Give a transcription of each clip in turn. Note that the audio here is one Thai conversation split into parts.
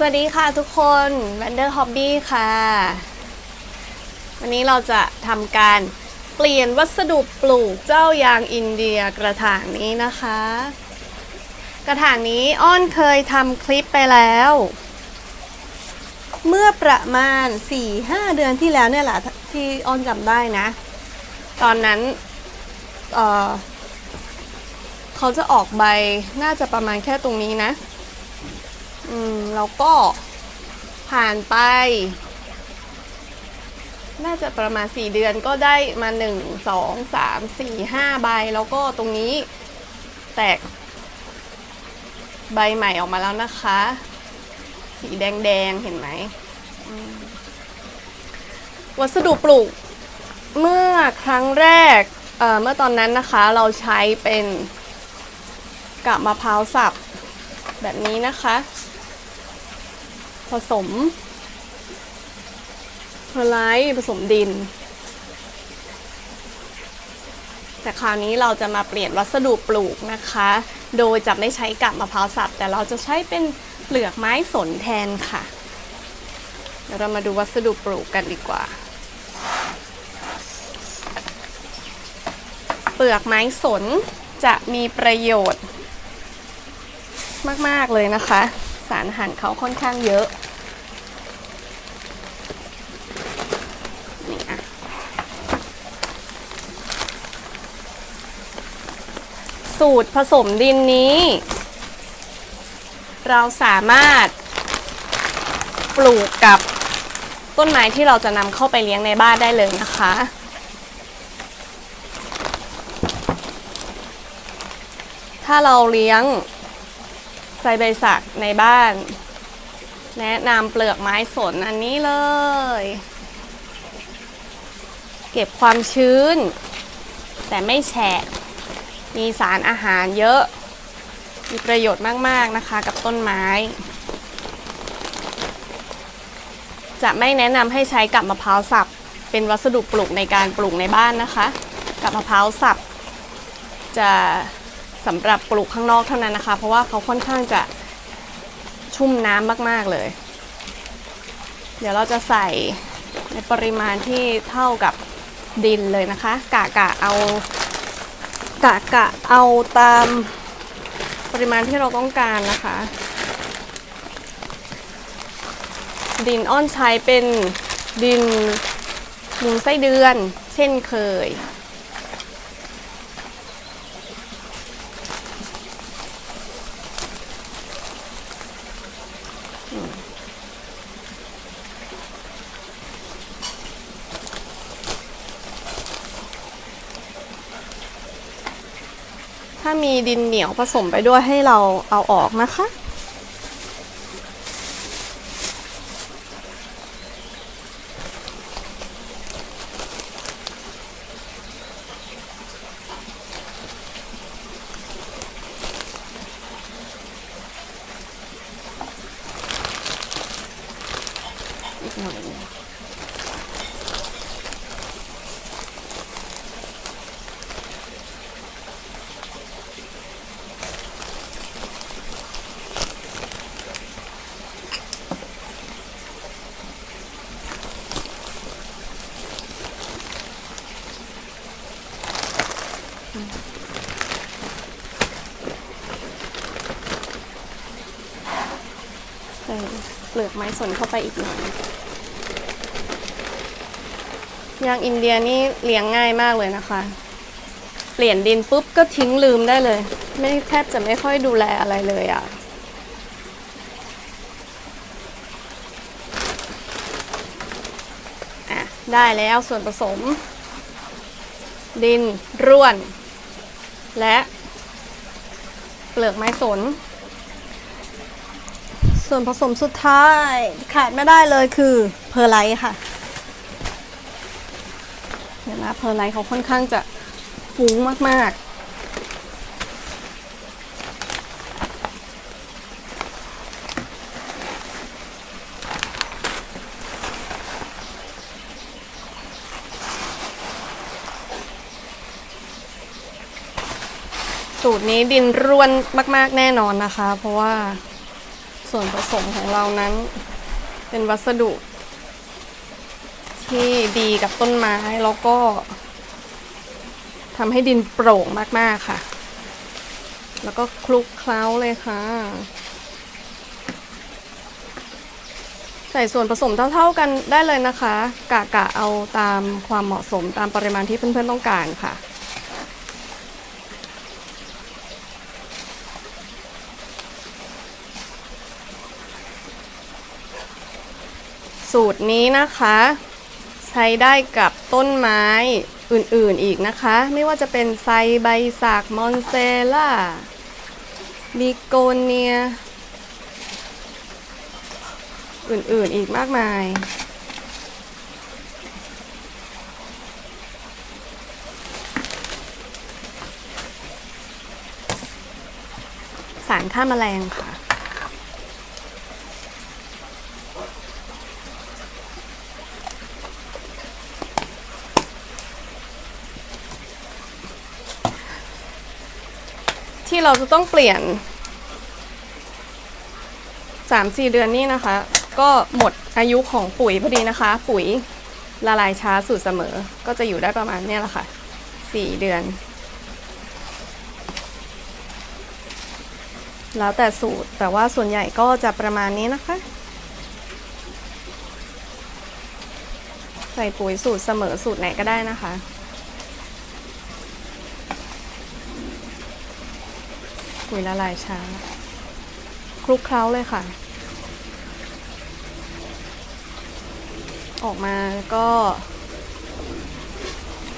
สวัสดีค่ะทุกคน Wonder Hobby ค่ะ วันนี้เราจะทำการเปลี่ยนวัสดุปลูกเจ้ายางอินเดียกระถางนี้นะคะ กระถางนี้อ้อนเคยทำคลิปไปแล้ว เมื่อประมาณ 4-5 เดือนที่แล้วเนี่ยแหละที่อ้อนจำได้นะ ตอนนั้นเเขาจะออกใบน่าจะประมาณแค่ตรงนี้นะ อืมแล้วก็ผ่านไป น่าจะประมาณ 4 เดือนก็ได้มา 1 2 3 4 5 ใบ แล้วก็ตรงนี้แตกใบใหม่ออกมาแล้วนะคะ สีแดงๆ เห็นไหมมวัสดุปลูกเมื่อครั้งแรกเมื่อตอนนั้นนะคะเราใช้เป็นกาบมะพร้าวสับแบบนี้นะคะ ผสมเพอร์ไลท์ผสมดิน แต่คราวนี้เราจะมาเปลี่ยนวัสดุปลูกนะคะ โดยจะไม่ใช้กาบมะพร้าวสับ แต่เราจะใช้เป็นเปลือกไม้สนแทนค่ะเดี๋ยวเรามาดูวัสดุปลูกกันดีกว่า เปลือกไม้สนจะมีประโยชน์มาก ๆ เลยนะคะ สารอาหารเขาค่อนข้างเยอะนี่อะสูตรผสมดินนี้ เราสามารถปลูกกับต้นไม้ที่เราจะนำเข้าไปเลี้ยงในบ้านได้เลยนะคะถ้าเราเลี้ยง ใบสักในบ้าน แนะนำเปลือกไม้สนอันนี้เลย เก็บความชื้น แต่ไม่แฉะ มีสารอาหารเยอะ มีประโยชน์มาก ๆ นะคะกับต้นไม้ จะไม่แนะนำให้ใช้กับมะพร้าวสับ เป็นวัสดุปลูกในการปลูกในบ้านนะคะ กับมะพร้าวสับจะ สำหรับปลูกข้างนอกเท่านั้นนะคะ เพราะว่าเขาค่อนข้างจะชุ่มน้ำมากๆเลย เดี๋ยวเราจะใส่ในปริมาณที่เท่ากับดินเลยนะคะ กะกะเอา กะกะเอาตามปริมาณที่เราต้องการนะคะ ดินอ้อนใช้เป็นดินมูลไส้เดือน เช่นเคย ดินเหนียวผสมไปด้วยให้เราเอาออกนะคะ อีกหน่อยหนึ่ง ใส่เปลือก ไม้สนเข้าไปอีกหน่อยยางอินเดียนี่เลี้ยงง่ายมากเลยนะคะ เปลี่ยนดินปุ๊บก็ทิ้งลืมได้เลย ไม่แทบจะไม่ค่อยดูแลอะไรเลยอะ่ะอะได้แล้วส่วนผสม ดินร่วน และเปลือกไม้สน ส่วนผสมสุดท้ายขาดไม่ได้เลยคือเพอร์ไลท์ค่ะเดี๋ยวนะเพอร์ไลท์เขาค่อนข้างจะฟุ้งมากๆสูตรนี้ดินร่วนมาก ๆ แน่นอนนะคะ เพราะว่า ส่วนผสมของเรานั้น เป็นวัสดุ ที่ดีกับต้นไม้แล้วก็ทำให้ดินโปร่งมาก ๆ ค่ะ แล้วก็คลุกเคล้าเลยค่ะ ใส่ส่วนผสมเท่า ๆ กันได้เลยนะคะ กะกะเอาตามความเหมาะสมตามปริมาณที่เพื่อน ๆ ต้องการค่ะ สูตรนี้นะคะ ใช้ได้กับต้นไม้อื่นๆอีกนะคะ ไม่ว่าจะเป็นไซใบสากมอนเซล่าบิโกเนีย อื่นๆอีกมากมาย สารฆ่าแมลงค่ะ ที่เราจะต้องเปลี่ยน 3-4 เดือนนี้นะคะ ก็หมดอายุของปุ๋ยพอดีนะคะ ปุ๋ยละลายช้าสูตรเสมอ ก็จะอยู่ได้ประมาณเนี้ยแหละค่ะ 4 เดือน แล้วแต่สูตรแต่ว่าส่วนใหญ่ก็จะประมาณนี้นะคะ ใส่ปุ๋ยสูตรเสมอสูตรไหนก็ได้นะคะ ปุ๋ยละลายช้า คลุกเคล้าเลยค่ะ ออกมาก็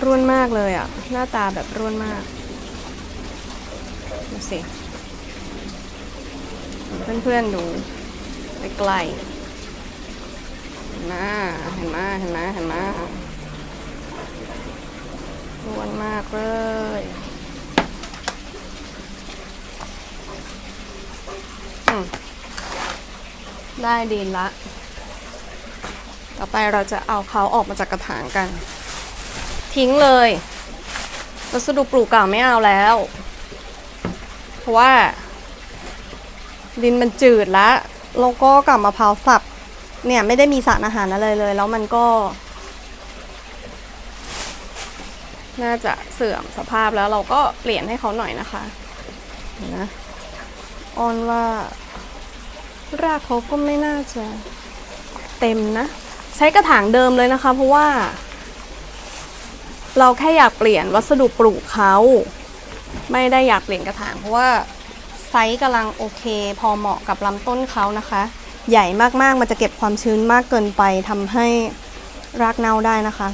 ร่วนมากเลยอะ่ะ หน้าตาแบบร่วนมากดูสิเพื่อนๆดูไปไกลๆเห็นไหมเห็นไหมเห็นไหมเห็นไหมร่วนมากเลย อืม ได้ดีละ ต่อไปเราจะเอาเขาออกมาจากกระถางกัน ทิ้งเลยวัสดุปลูกเก่าไม่เอาแล้ว เพราะว่า ดินมันจืดแล้วแล้วก็กับมะพร้าวสับเนี่ยไม่ได้มีสารอาหารอะไรเลย แล้วมันก็ น่าจะเสื่อมสภาพแล้วเราก็เปลี่ยนให้เขาหน่อยนะคะนะ ออนว่ารากเขาก็ไม่น่าจะเต็มนะ ใช้กระถางเดิมเลยนะคะ เพราะว่า เราแค่อยากเปลี่ยนวัสดุปลูกเขาไม่ได้อยากเปลี่ยนกระถางเพราะว่าไซส์กำลังโอเค พอเหมาะกับลำต้นเขานะคะ ใหญ่มากๆมันจะเก็บความชื้นมากเกินไปทำให้รากเน่าได้นะคะ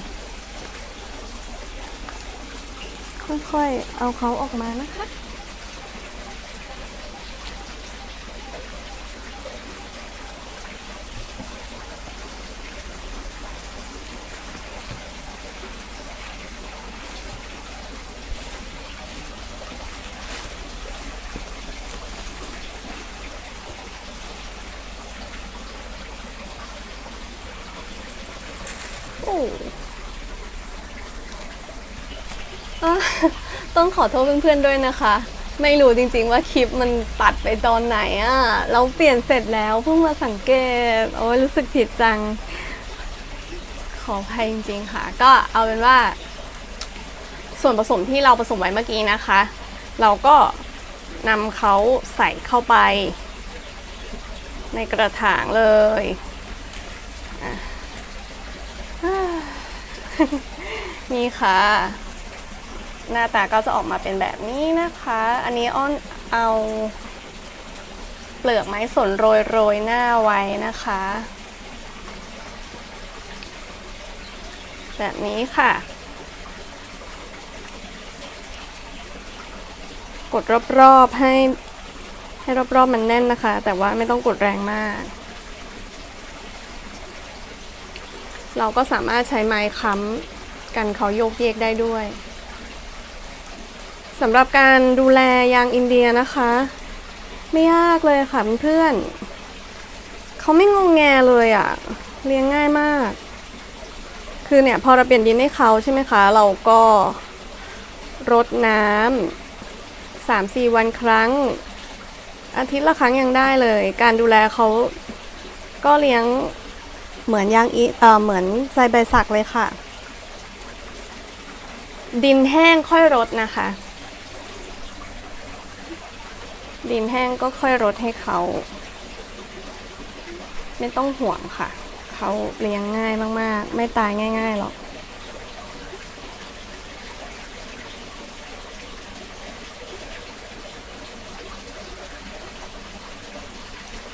ค่อยๆ เอาเขาออกมานะคะ โอ้อะ ต้องขอโทษเพื่อนๆด้วยนะคะ ไม่รู้จริงๆว่าคลิปมันตัดไปตอนไหนอะ่ะเราเปลี่ยนเสร็จแล้วเพิ่งมาสังเกต โอ้ยรู้สึกผิดจัง ขออภัยจริงๆค่ะ ก็เอาเป็นว่า ส่วนผสมที่เราผสมไว้เมื่อกี้นะคะ เราก็นำเขาใส่เข้าไป ในกระถางเลยอะนี่ค่ะ หน้าตาก็จะออกมาเป็นแบบนี้นะคะ อันนี้อ้อนเอาเปลือกไม้สนโรยโรยหน้าไว้นะคะ แบบนี้ค่ะ กดรอบๆให้ให้รอบๆมันแน่นนะคะ แต่ว่าไม่ต้องกดแรงมาก เราก็สามารถใช้ไม้ค้ำกันเขาโยกเยกได้ด้วย สำหรับการดูแลยางอินเดียนะคะ ไม่ยากเลยค่ะเพื่อนๆเขาไม่งงแงเลยอะ่ะ เลี้ยงง่ายมาก คือเนี่ยพอเราเปลี่ยนดินให้เขาใช่ไหมคะ เราก็รดน้ำสามสี่วันครั้ง อาทิตย์ละครั้งยังได้เลย การดูแลเขาก็เลี้ยงเหมือนยางอีเอ่อเหมือนไซใบสักเลยค่ะ ดินแห้งค่อยรดนะคะ ดินแห้งก็ค่อยรดให้เขา ไม่ต้องห่วงค่ะ เขาเลี้ยงง่ายมากๆ ไม่ตายง่าย ๆ หรอก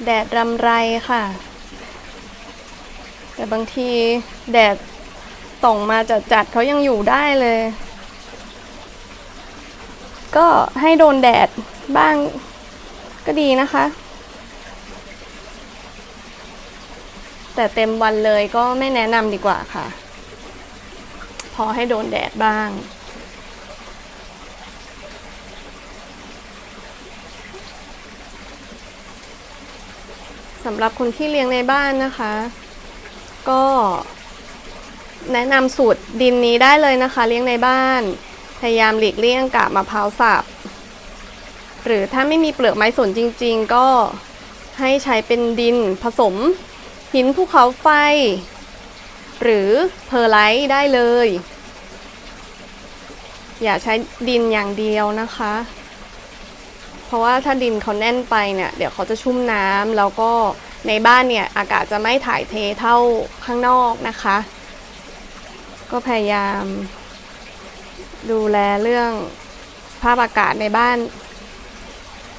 แดดรำไรค่ะ แต่บางทีแดดส่องมาจัดๆเขายังอยู่ได้เลย ก็ให้โดนแดดบ้าง ก็ดีนะคะ แต่เต็มวันเลยก็ไม่แนะนำดีกว่าค่ะ พอให้โดนแดดบ้างสำหรับคนที่เลี้ยงในบ้านนะคะ ก็แนะนำสูตรดินนี้ได้เลยนะคะ เลี้ยงในบ้าน พยายามหลีกเลี่ยงกาบมะพร้าวสับ หรือถ้าไม่มีเปลือกไม้สนจริง ๆ ก็ให้ใช้เป็นดินผสม หินภูเขาไฟ หรือเพอร์ไลท์ได้เลย อย่าใช้ดินอย่างเดียวนะคะ เพราะว่าถ้าดินเขาแน่นไปเนี่ย เดี๋ยวเขาจะชุ่มน้ำแล้วก็ในบ้านเนี่ย อากาศจะไม่ถ่ายเทเท่าข้างนอกนะคะ ก็พยายาม ดูแลเรื่องสภาพอากาศในบ้าน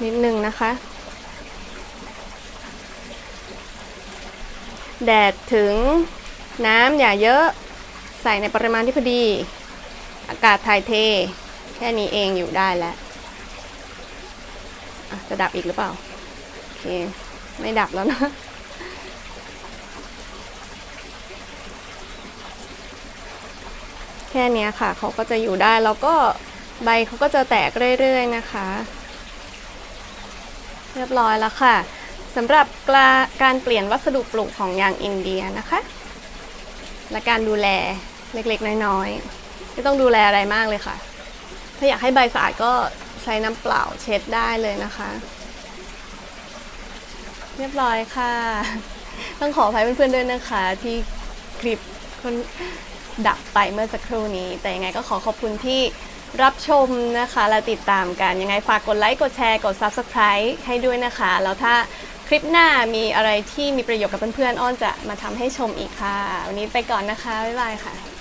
นิดนึงนะคะ แดดถึงน้ำอย่าเยอะใส่ในปริมาณที่พอดี อากาศถ่ายเท แค่นี้เองอยู่ได้แล้วอะจะดับอีกหรือเปล่า โอเค ไม่ดับแล้วนะแค่นี้ค่ะเขาก็จะอยู่ได้แล้วก็ใบเขาก็จะแตกเรื่อยๆนะคะ เรียบร้อยแล้วค่ะสำหรับกาการเปลี่ยนวัสดุปลูกของยางอินเดียนะคะ และการดูแลเล็กๆ น้อยๆ ไม่ต้องดูแลอะไรมากเลยค่ะ ถ้าอยากให้ใบสะอาดก็ใช้น้ำเปล่าเช็ดได้เลยนะคะ เรียบร้อยค่ะ ต้องขออภัยเพื่อนๆด้วยนะคะ ที่คลิปคนดับไปเมื่อสักครู่นี้ แต่ยังไงก็ขอขอบคุณที่ รับชมนะคะและติดตามกัน ยังไงฝากกดไลค์ กดแชร์ กด Subscribe ให้ด้วยนะคะ แล้วถ้าคลิปหน้ามีอะไรที่มีประโยชน์กับเพื่อนๆ อ้อนจะมาทำให้ชมอีกค่ะ วันนี้ไปก่อนนะคะ บ๊ายบายค่ะ